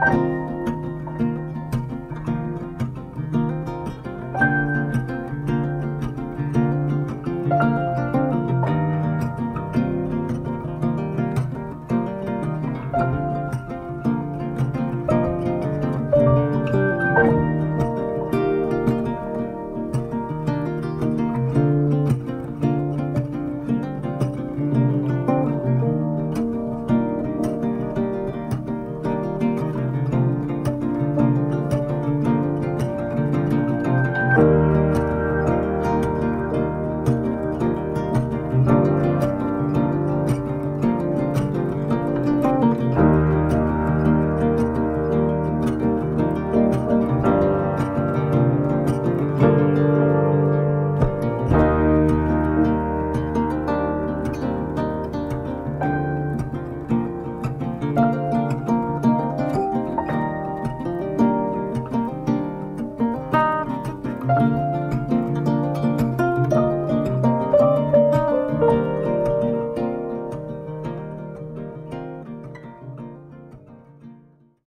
Bye.